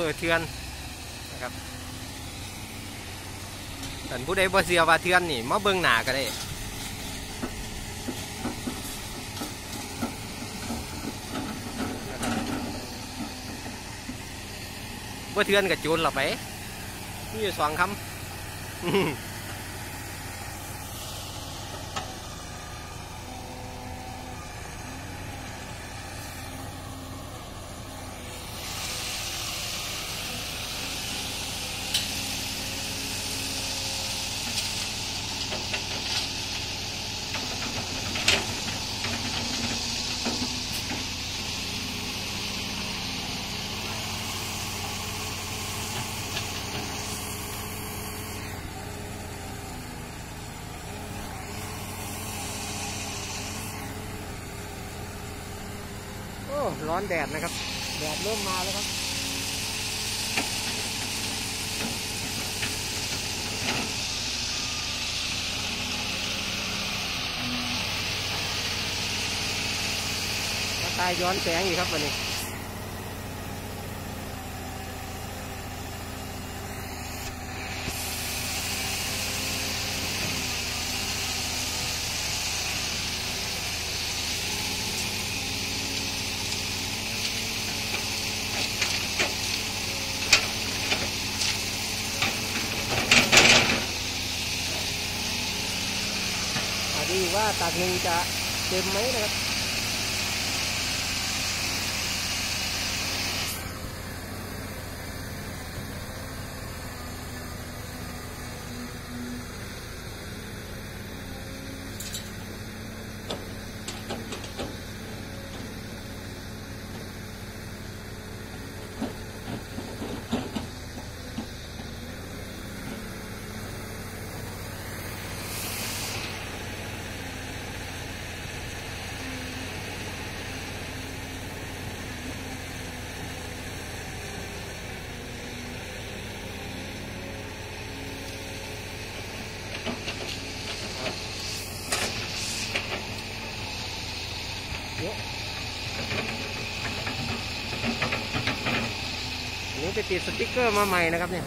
เฟอเทือนนะครับแต่ผู้ใดบ่เสียว่าเทือนนี่มาเบิ่งหน้าก็ได้บ่เทือนกับจูนเราไปมีอยู่สองคำ ร้อนแดดนะครับ แดดเริ่มมาแล้วครับตายย้อนแสงอีกครับวันนี้ ตักหนึ่งจะเต็มไหมนะครับ อันนี้ไปติดสติกเกอร์มาใหม่นะครับเนี่ย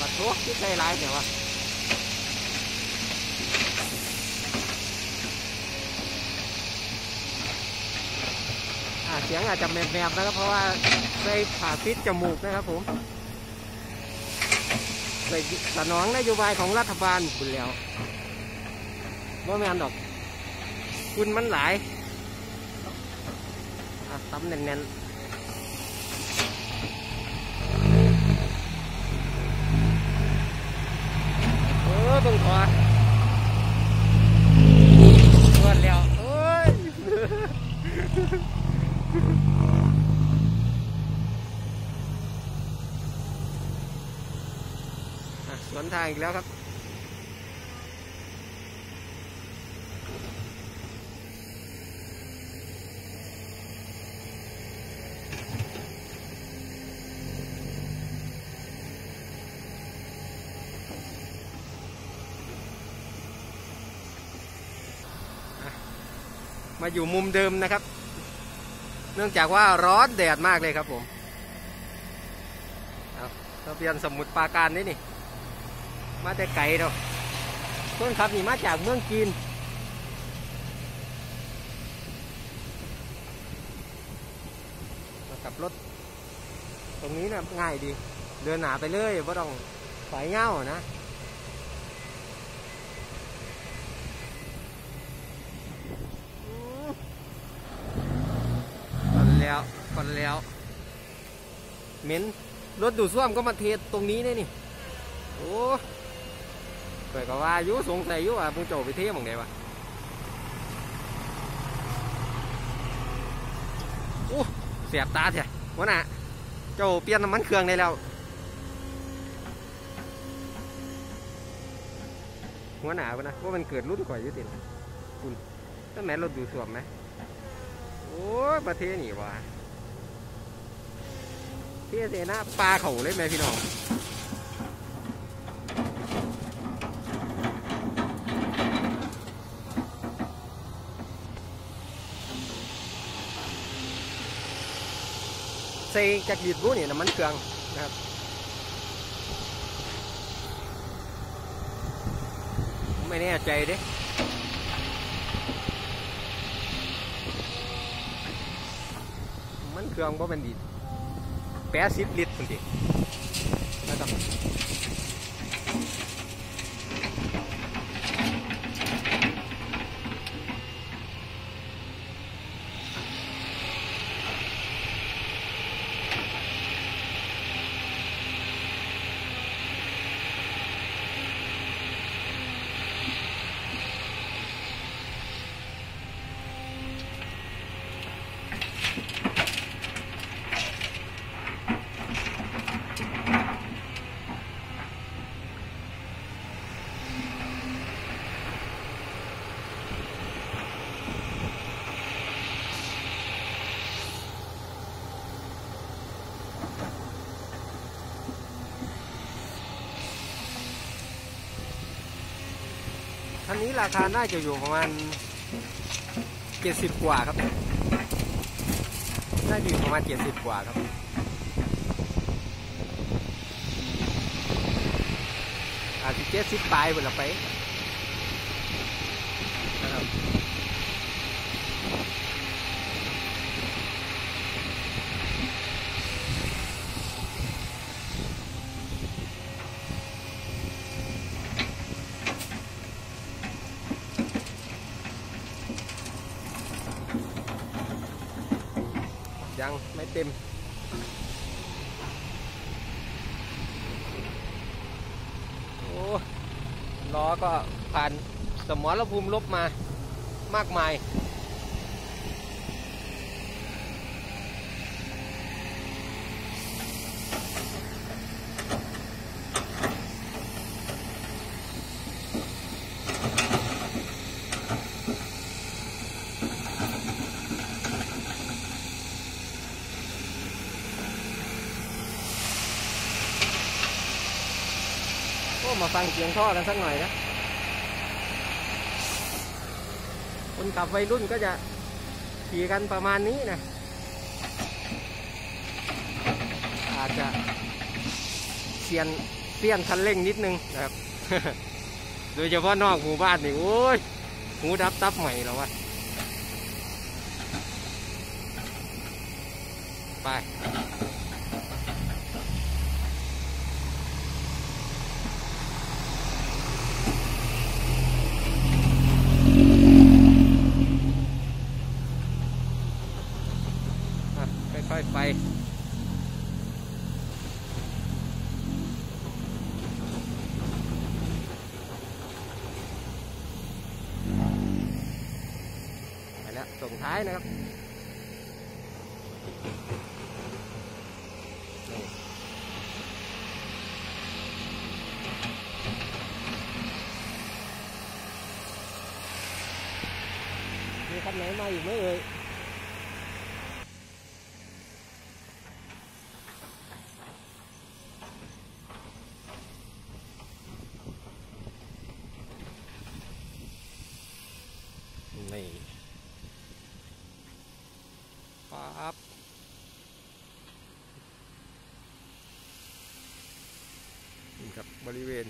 ปัดทุกที่ใจร้ายเดี๋ยววะอ่าเสียงอาจจะแหบๆนะครับ เพราะว่าใส่ผ้าปิดจมูกนะครับผม ใส่สนองนโยบายของรัฐบาลคุณแล้วว่าไม่อันดอก คุณมันหลายอะตำแน่นๆเออบังคอาเปิดแล้วโอ้ย อะสวนทาอีกแล้วครับ มาอยู่มุมเดิมนะครับ เนื่องจากว่าร้อนแดดมากเลยครับผมเอาทะเบียนสมุทรปาการนี่นี่ มาแต่ไกลเนาะคนขับนี่มาจากเมืองจีนมากับรถ ตรงนี้นะง่ายดี เดินหนาไปเลยไม่ต้องถอยเง่านะคนแล้วคนแล้วเหม็นรถดูดซ่วมก็มาเทตรงนี้เนี่ยนี่ โอ้ เปิดก็ว่าอยุสงสัยอยุว่ามึงโจไปเที่ยวหมองไหนวะโอ้เสียบตาเถอะวะน่ะเจ้าเปลี่ยนน้ำมันเครื่องได้แล้วหัวหนาวนะว่ามันเกิดรุ่นข่อยยุตินะคุณตั้งแต่รถดูดซ่วมไหมโอ้ประเทศนี่วะเที่ยเสนาปลาเขาเลยไหมพี่น้อง ใส่จากดีดบู้นี่น้ำมันเครื่องนะครับไม่แน่ใจเด้มันเครื่องบ่เป็นดีแปดสิบลิตรจริงๆ คันนี้ราคาน่าจะอยู่ประมาณเจ็ดสิบกว่าครับ น่าจะอยู่ประมาณเจ็ดสิบกว่าครับอาจจะเจ็ดสิบปลายหมดละไปนะครับ ยังไม่เต็มโอ้ล้อก็ผ่านสมรภูมิลบมามากมาย มาฟังเสียงท่อกันสักหน่อยนะคนขับวัยรุ่นก็จะขี่กันประมาณนี้นะอาจจะเสียนเสียนคันเร่งนิดนึงนะครับ โดยเฉพาะนอกหมู่บ้านนี่โอ้ยหูดับตับใหม่แล้ววะไป อะ ค่อยๆไปไปแล้วส่งท้ายนะครับนี่มีคันไหนมาอีกไหมเอ่ย นี่ปั๊บนี่ครั บริเวณ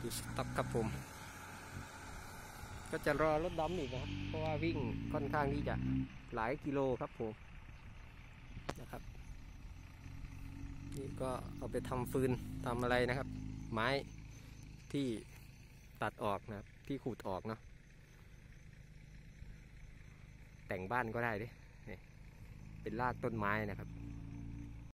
ดูสต็อปครับผม ก็จะรอรถดำอีกนะครับ เพราะว่าวิ่งค่อนข้างที่จะหลายกิโลครับผมนะครับนี่ก็เอาไปทำฟืนทำอะไรนะครับ ไม้ ที่ตัดออกนะครับ ที่ขูดออกเนาะแต่งบ้านก็ได้ดิเป็นรากต้นไม้นะครับ